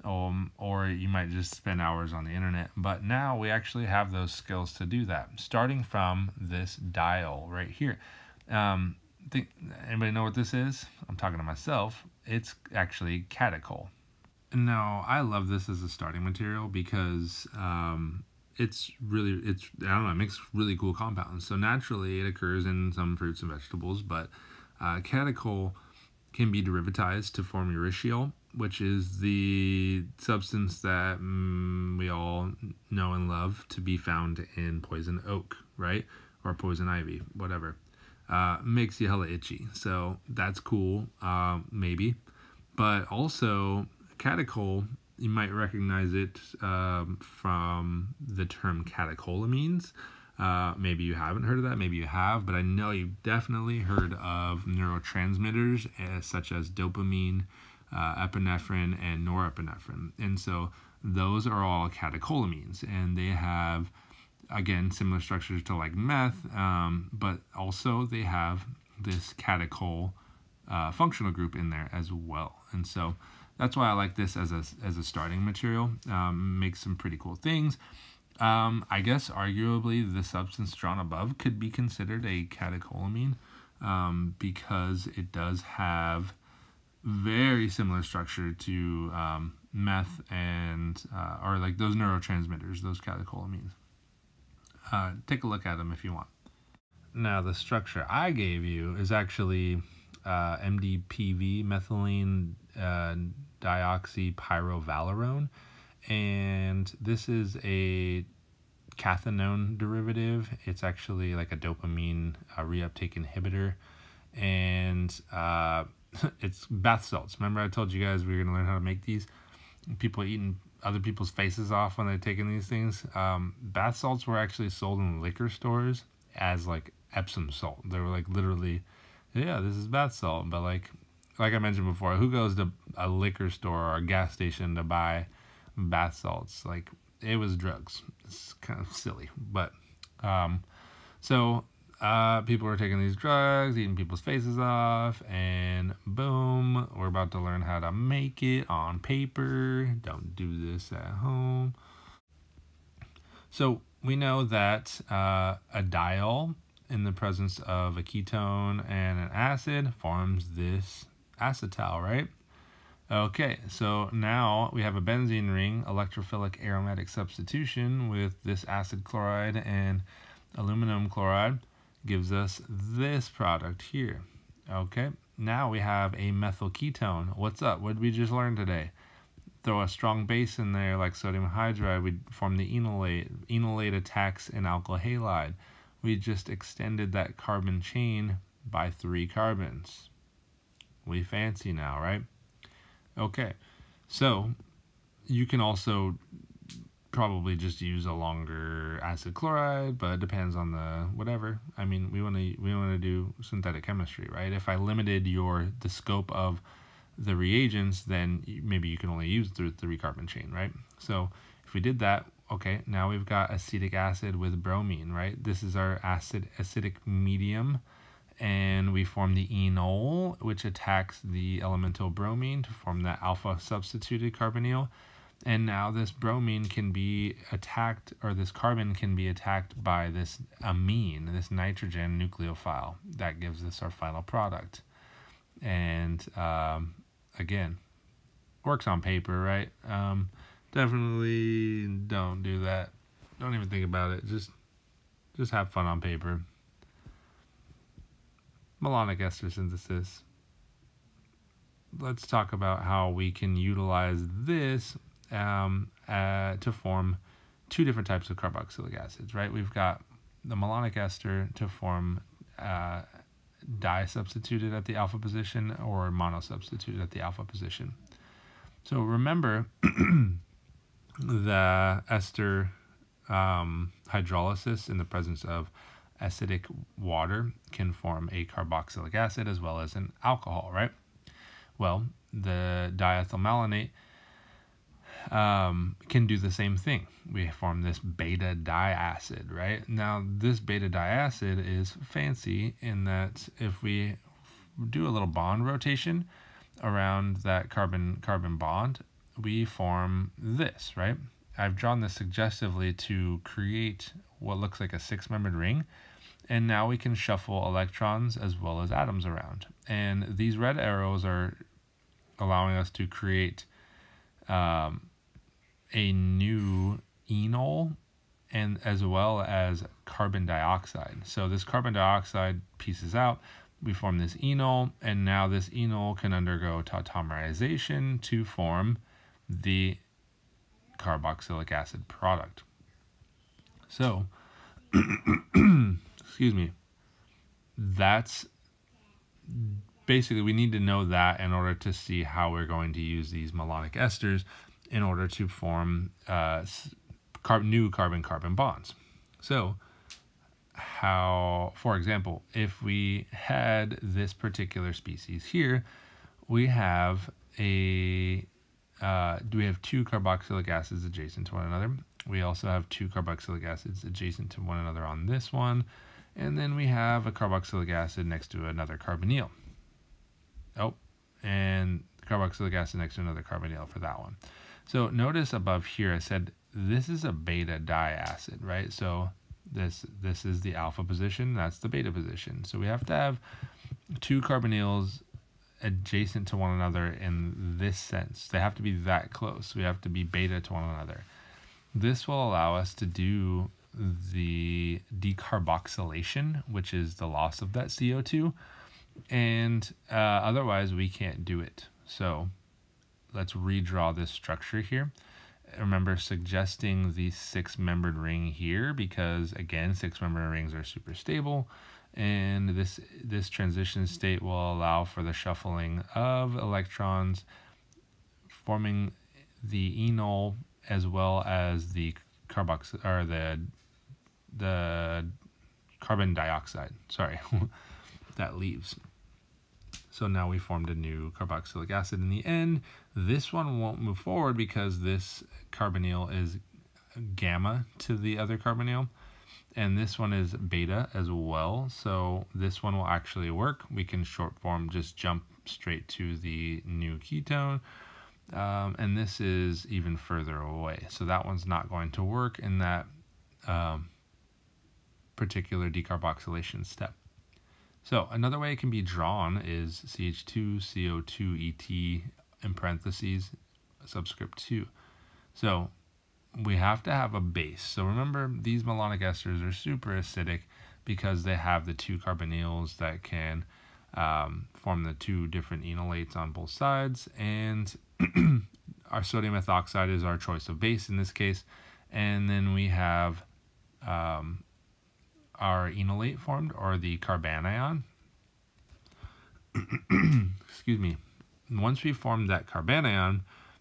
Um, or you might just spend hours on the internet. But now we actually have those skills to do that, starting from this diol right here. Um, think, anybody know what this is? I'm talking to myself. It's actually catechol. No, I love this as a starting material because um, it's really it's I don't know it makes really cool compounds. So naturally it occurs in some fruits and vegetables, but uh, catechol can be derivatized to form urushiol, which is the substance that mm, we all know and love to be found in poison oak, right? Or poison ivy, whatever. Uh, makes you hella itchy. So that's cool, uh, maybe. But also, catechol, you might recognize it um, from the term catecholamines. Uh, maybe you haven't heard of that, maybe you have, but I know you've definitely heard of neurotransmitters uh, such as dopamine, uh, epinephrine, and norepinephrine. And so those are all catecholamines, and they have, again, similar structures to like meth, um, but also they have this catechol uh, functional group in there as well. And so that's why I like this as a, as a starting material. Um, makes some pretty cool things. Um, I guess arguably the substance drawn above could be considered a catecholamine um, because it does have very similar structure to um, meth and uh, or like those neurotransmitters, those catecholamines. uh, take a look at them if you want. Now, the structure I gave you is actually uh, MDPV, methylene uh, dioxypyrovalerone, and this is a cathinone derivative. It's actually like a dopamine uh, reuptake inhibitor, and uh, it's bath salts. Remember, I told you guys we were gonna learn how to make these. People eating other people's faces off when they're taking these things. Um, bath salts were actually sold in liquor stores as like Epsom salt. They were like literally, yeah, this is bath salt. But like, like I mentioned before, who goes to a liquor store or a gas station to buy bath salts? Like, it was drugs. It's kind of silly, but um, so uh, people were taking these drugs, eating people's faces off, and boom, we're about to learn how to make it on paper. Don't do this at home. So we know that uh, a diol in the presence of a ketone and an acid forms this acetal, right? Okay, so now we have a benzene ring electrophilic aromatic substitution with this acid chloride and aluminum chloride gives us this product here. Okay, now we have a methyl ketone. What's up? What did we just learn today? Throw a strong base in there like sodium hydride, we form the enolate. Enolate attacks an alkyl halide. We just extended that carbon chain by three carbons. We fancy now, right? Okay, so you can also probably just use a longer acid chloride, but it depends on the whatever. I mean, we want to we want to do synthetic chemistry, right? If I limited your the scope of the reagents, then maybe you can only use the three carbon chain, right? So if we did that, okay, now we've got acetic acid with bromine, right? This is our acid acidic medium and we form the enol, which attacks the elemental bromine to form that alpha substituted carbonyl. And now this bromine can be attacked, or this carbon can be attacked by this amine, this nitrogen nucleophile. That gives us our final product. And um, again, works on paper, right? Um, definitely don't do that. Don't even think about it. Just, just have fun on paper malonic ester synthesis. Let's talk about how we can utilize this um, uh, to form two different types of carboxylic acids, right? We've got the malonic ester to form uh, di-substituted at the alpha position or mono-substituted at the alpha position. So remember the ester um, hydrolysis in the presence of acidic water can form a carboxylic acid as well as an alcohol, right? Well, the diethyl malonate um, can do the same thing. We form this beta diacid, right? Now, this beta diacid is fancy in that if we do a little bond rotation around that carbon carbon bond, we form this, right? I've drawn this suggestively to create what looks like a six-membered ring and now we can shuffle electrons as well as atoms around. And these red arrows are allowing us to create um, a new enol and as well as carbon dioxide. So this carbon dioxide pieces out, we form this enol, and now this enol can undergo tautomerization to form the carboxylic acid product. So excuse me, that's basically we need to know that in order to see how we're going to use these malonic esters in order to form uh, carb new carbon-carbon bonds. So how, for example, if we had this particular species here, we have a, uh, we have two carboxylic acids adjacent to one another? We also have two carboxylic acids adjacent to one another on this one. And then we have a carboxylic acid next to another carbonyl. Oh, and carboxylic acid next to another carbonyl for that one. So notice above here I said this is a beta diacid, right? So this this is the alpha position, that's the beta position. So we have to have two carbonyls adjacent to one another in this sense. They have to be that close. We have to be beta to one another. This will allow us to do the decarboxylation, which is the loss of that CO2. And uh, otherwise, we can't do it. So let's redraw this structure here. Remember suggesting the six-membered ring here because, again, six-membered rings are super stable. And this, this transition state will allow for the shuffling of electrons forming the enol as well as the carbox or the the carbon dioxide. Sorry, that leaves. So now we formed a new carboxylic acid in the end. This one won't move forward because this carbonyl is gamma to the other carbonyl. And this one is beta as well. So this one will actually work. We can short form just jump straight to the new ketone um, and this is even further away. So that one's not going to work in that um, particular decarboxylation step. So another way it can be drawn is CH2, CO2, ET in parentheses, subscript 2. So we have to have a base. So remember, these malonic esters are super acidic because they have the two carbonyls that can um, form the two different enolates on both sides. And our sodium ethoxide is our choice of base in this case. And then we have um, our enolate formed, or the carbanion. Excuse me. Once we form that carbanion,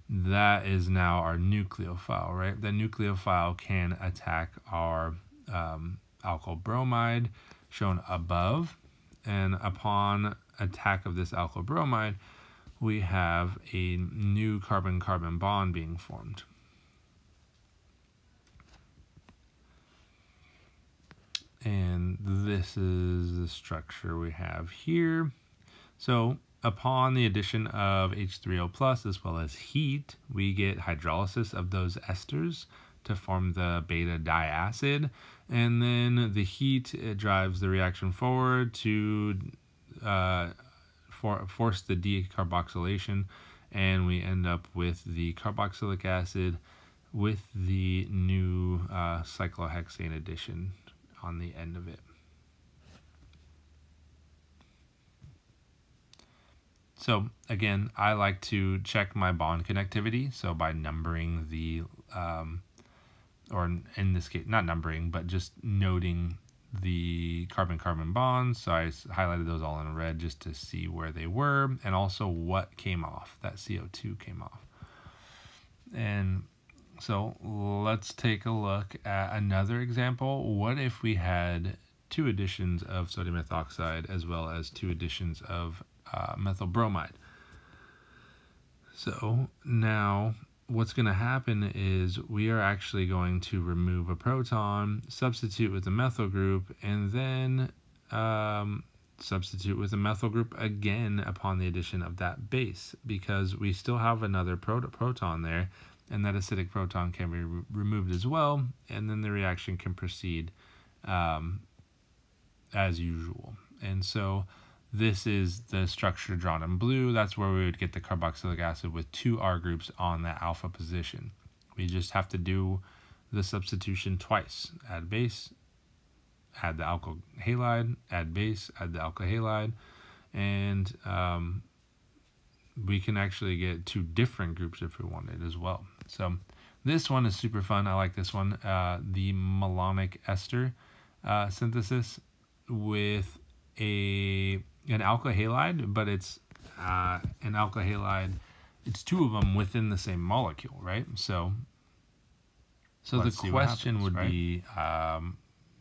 that is now our nucleophile, right? The nucleophile can attack our um, alkyl bromide shown above and upon attack of this alkyl bromide, we have a new carbon-carbon bond being formed. And this is the structure we have here. So upon the addition of H3O plus as well as heat, we get hydrolysis of those esters to form the beta diacid. And then the heat drives the reaction forward to uh, for, force the decarboxylation. And we end up with the carboxylic acid with the new uh, cyclohexane addition on the end of it. So again, I like to check my bond connectivity. So by numbering the um, or in this case, not numbering, but just noting the carbon-carbon bonds. So I highlighted those all in red just to see where they were and also what came off, that CO2 came off. And so let's take a look at another example. What if we had two additions of sodium ethoxide as well as two additions of uh, methyl bromide? So now what's going to happen is we are actually going to remove a proton, substitute with the methyl group, and then um, substitute with a methyl group again upon the addition of that base because we still have another prot proton there and that acidic proton can be re removed as well and then the reaction can proceed um, as usual. And so this is the structure drawn in blue. That's where we would get the carboxylic acid with two R groups on that alpha position. We just have to do the substitution twice. Add base, add the alkyl halide, add base, add the alkyl halide, and um, we can actually get two different groups if we wanted as well. So this one is super fun. I like this one. Uh, the malonic ester uh, synthesis with a an alkyl halide, but it's uh, an alkyl halide. It's two of them within the same molecule, right? So, so Let's the question happens, would right? be, um,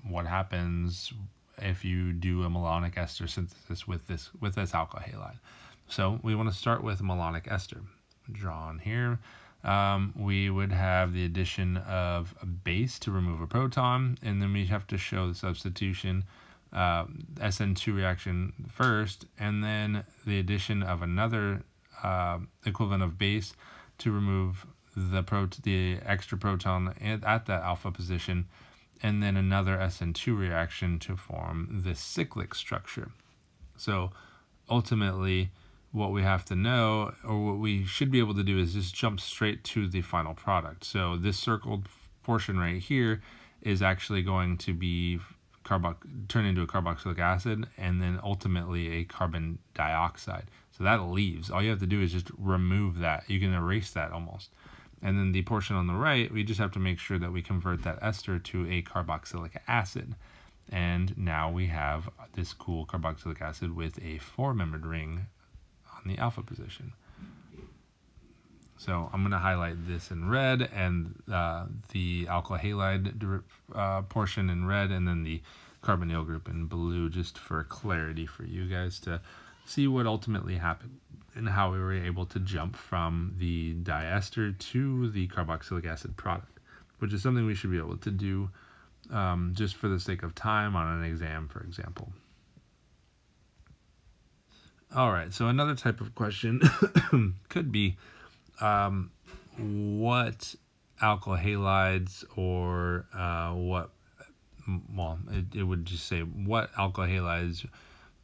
what happens if you do a malonic ester synthesis with this with this alkyl halide? So we want to start with malonic ester. Drawn here. Um, we would have the addition of a base to remove a proton, and then we have to show the substitution uh, SN2 reaction first, and then the addition of another uh, equivalent of base to remove the pro the extra proton at that alpha position, and then another SN2 reaction to form the cyclic structure. So ultimately, what we have to know, or what we should be able to do, is just jump straight to the final product. So this circled portion right here is actually going to be carbo- turn into a carboxylic acid and then ultimately a carbon dioxide. So that leaves. All you have to do is just remove that. You can erase that almost. And then the portion on the right, we just have to make sure that we convert that ester to a carboxylic acid. And now we have this cool carboxylic acid with a four-membered ring on the alpha position. So I'm going to highlight this in red and uh, the alkyl halide uh, portion in red and then the carbonyl group in blue just for clarity for you guys to see what ultimately happened and how we were able to jump from the diester to the carboxylic acid product, which is something we should be able to do um, just for the sake of time on an exam, for example. All right, so another type of question could be um, what alkyl halides or uh, what, well, it, it would just say what alkyl halides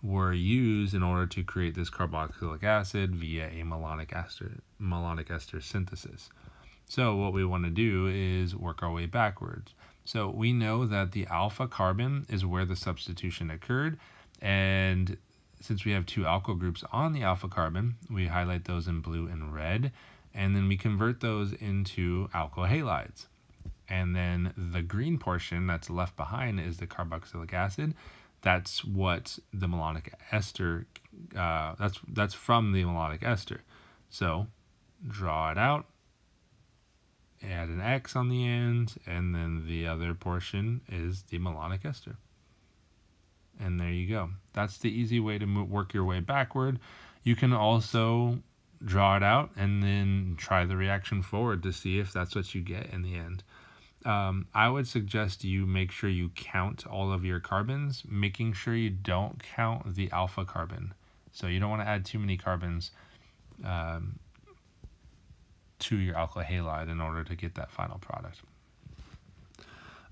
were used in order to create this carboxylic acid via a malonic ester, malonic ester synthesis. So what we want to do is work our way backwards. So we know that the alpha carbon is where the substitution occurred and since we have two alkyl groups on the alpha carbon, we highlight those in blue and red and then we convert those into alkyl halides. And then the green portion that's left behind is the carboxylic acid. That's what the malonic ester, uh, that's, that's from the malonic ester. So draw it out, add an X on the end, and then the other portion is the malonic ester. And there you go. That's the easy way to work your way backward. You can also draw it out, and then try the reaction forward to see if that's what you get in the end. Um, I would suggest you make sure you count all of your carbons, making sure you don't count the alpha carbon. So you don't want to add too many carbons um, to your alkyl halide in order to get that final product.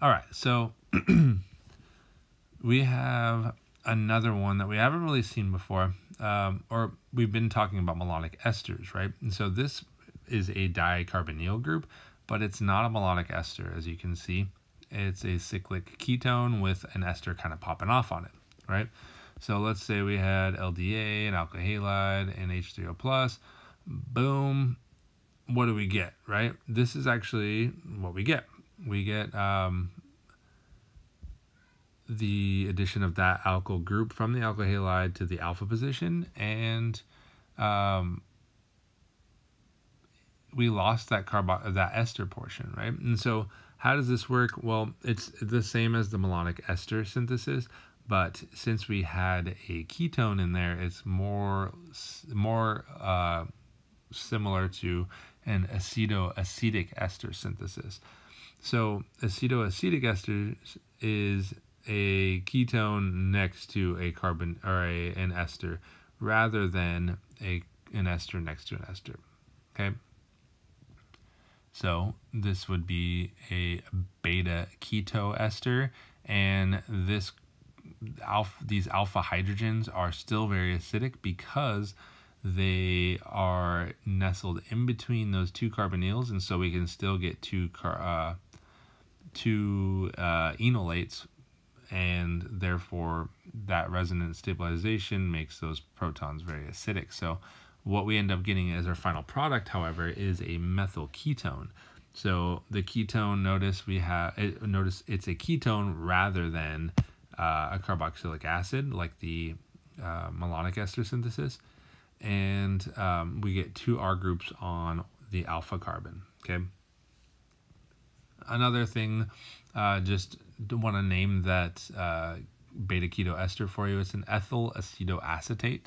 All right, so we have another one that we haven't really seen before, um, or we've been talking about malonic esters, right? And so this is a dicarbonyl group, but it's not a malonic ester, as you can see. It's a cyclic ketone with an ester kind of popping off on it, right? So let's say we had LDA and alkyl halide and H3O plus. Boom. What do we get, right? This is actually what we get. We get um, the addition of that alkyl group from the alkyl halide to the alpha position and um, we lost that carbo that ester portion, right? And so how does this work? Well, it's the same as the malonic ester synthesis, but since we had a ketone in there, it's more more uh, similar to an acetoacetic ester synthesis. So acetoacetic ester is a ketone next to a carbon or a, an ester rather than a an ester next to an ester. Okay. So this would be a beta keto ester, and this alpha these alpha hydrogens are still very acidic because they are nestled in between those two carbonyls, and so we can still get two car, uh, two uh, enolates and therefore that resonance stabilization makes those protons very acidic. So what we end up getting as our final product, however, is a methyl ketone. So the ketone, notice we have, it, notice it's a ketone rather than uh, a carboxylic acid like the uh, malonic ester synthesis. And um, we get two R groups on the alpha carbon, okay? Another thing, uh, just want to name that uh, beta keto ester for you. It's an ethyl acetoacetate.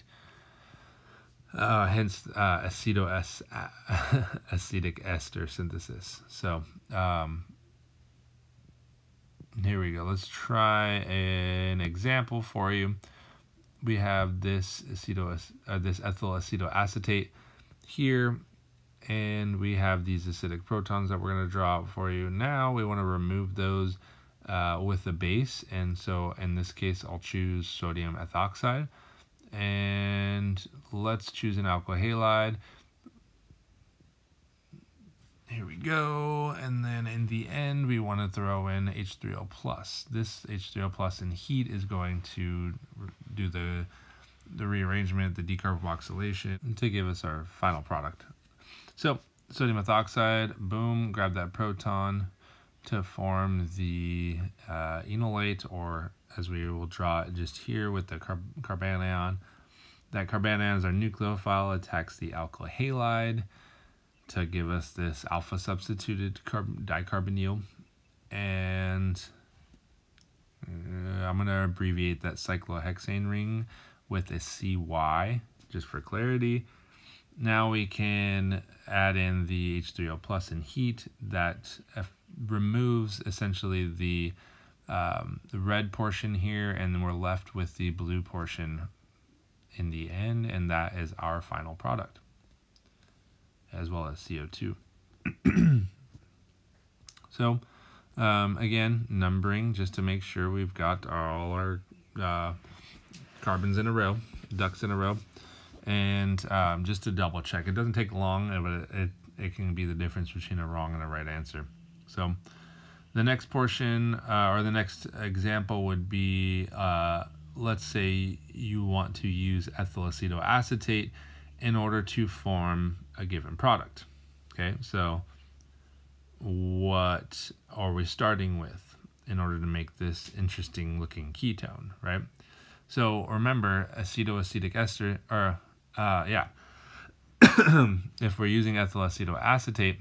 Uh, hence uh, acetoacetic ester synthesis. So um, here we go. Let's try an example for you. We have this aceto, uh, this ethyl acetoacetate here, and we have these acidic protons that we're going to draw out for you. Now we want to remove those uh, with the base and so in this case I'll choose sodium ethoxide and let's choose an alkyl halide here we go. And then in the end, we want to throw in H3O plus. This H3O plus in heat is going to do the the rearrangement, the decarboxylation to give us our final product. So sodium ethoxide, boom, grab that proton to form the uh, enolate, or as we will draw it just here with the carb carbanion. That carbanion is our nucleophile, attacks the alkyl halide to give us this alpha substituted dicarbonyl. And uh, I'm going to abbreviate that cyclohexane ring with a CY just for clarity. Now we can add in the H3O plus in heat that removes essentially the, um, the red portion here and then we're left with the blue portion in the end and that is our final product as well as CO2. so um, again, numbering just to make sure we've got all our uh, carbons in a row, ducks in a row. And um, just to double check, it doesn't take long, but it, it, it, can be the difference between a wrong and a right answer. So the next portion uh, or the next example would be, uh, let's say you want to use ethyl acetoacetate in order to form a given product. Okay, so what are we starting with in order to make this interesting looking ketone, right? So remember acetoacetic ester, or uh, yeah, if we're using ethyl acetoacetate,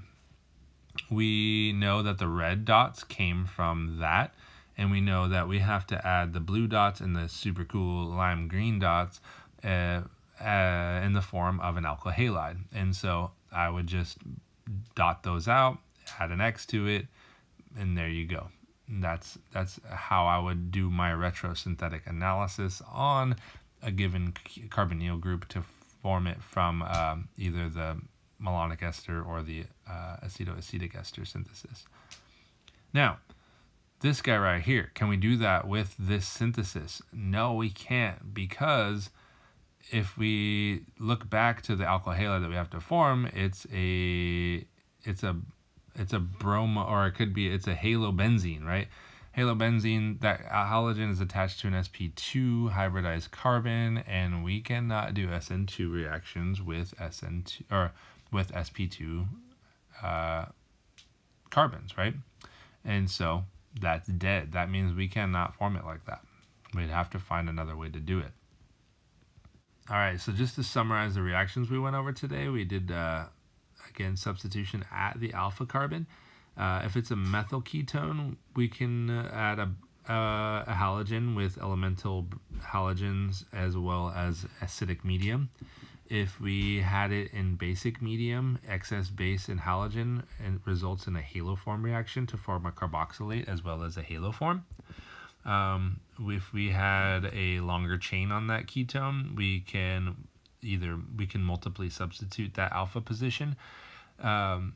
we know that the red dots came from that, and we know that we have to add the blue dots and the super cool lime green dots uh, uh, in the form of an alkyl halide. And so I would just dot those out, add an X to it, and there you go. that's that's how I would do my retrosynthetic analysis on a given carbonyl group to form it from um, either the malonic ester or the uh, acetoacetic ester synthesis. Now, this guy right here, can we do that with this synthesis? No, we can't because if we look back to the alkyl halide that we have to form, it's a it's a it's a bromo or it could be it's a halobenzene, right? Halobenzene, that halogen is attached to an sp2 hybridized carbon, and we cannot do SN2 reactions with SN2 or with sp2 uh, carbons, right? And so that's dead. That means we cannot form it like that. We'd have to find another way to do it. All right, so just to summarize the reactions we went over today, we did, uh, again, substitution at the alpha carbon. Uh, if it's a methyl ketone, we can uh, add a, uh, a halogen with elemental halogens as well as acidic medium. If we had it in basic medium, excess base and halogen and results in a haloform reaction to form a carboxylate as well as a haloform. Um, if we had a longer chain on that ketone, we can either we can multiply substitute that alpha position. Um,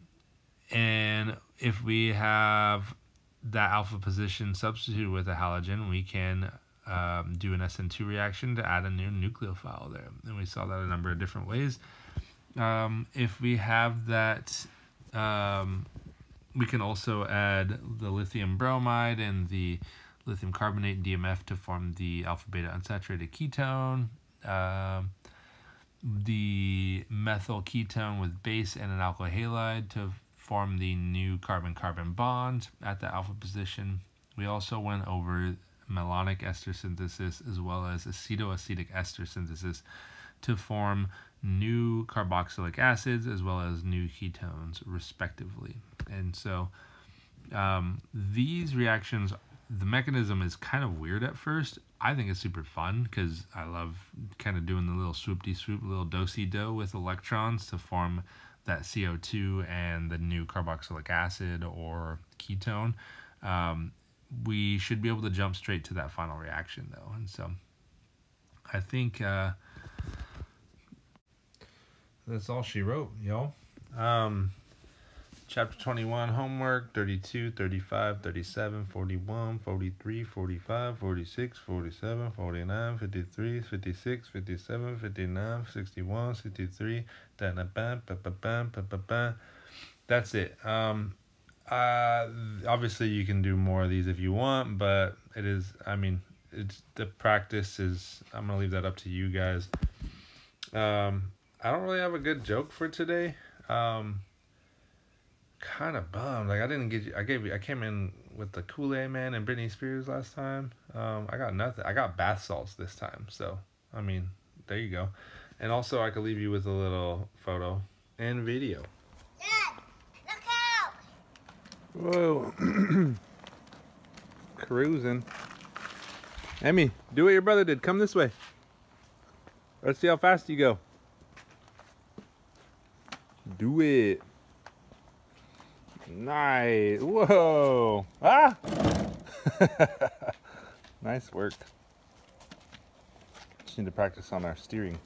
and if we have that alpha position substituted with a halogen, we can um, do an SN2 reaction to add a new nucleophile there. And we saw that a number of different ways. Um, if we have that, um, we can also add the lithium bromide and the lithium carbonate and DMF to form the alpha beta unsaturated ketone. Uh, the methyl ketone with base and an alkyl halide to form the new carbon-carbon bond at the alpha position. We also went over malonic ester synthesis as well as acetoacetic ester synthesis to form new carboxylic acids as well as new ketones respectively. And so um, these reactions the mechanism is kind of weird at first. I think it's super fun because I love kind of doing the little swoopty swoop, little dosey do with electrons to form that CO2 and the new carboxylic acid or ketone. Um, we should be able to jump straight to that final reaction though. And so I think uh, that's all she wrote, y'all. Um, chapter 21 homework 32 35 37 41 43 45 46 47 49 53 56 57 59 61 63 da, da, ba, ba, ba, ba, ba, ba, ba. that's it. Um, uh, obviously you can do more of these if you want, but it is, I mean, it's the practice is, I'm gonna leave that up to you guys. Um, I don't really have a good joke for today. Um, kind of bummed. Like I didn't get you. I gave you. I came in with the Kool Aid Man and Britney Spears last time. Um, I got nothing. I got bath salts this time. So I mean, there you go. And also, I could leave you with a little photo and video. Dad, look Whoa. Cruising. Emmy, do what your brother did. Come this way. Let's see how fast you go. Do it. Nice. Whoa. Ah! nice work. Just need to practice on our steering.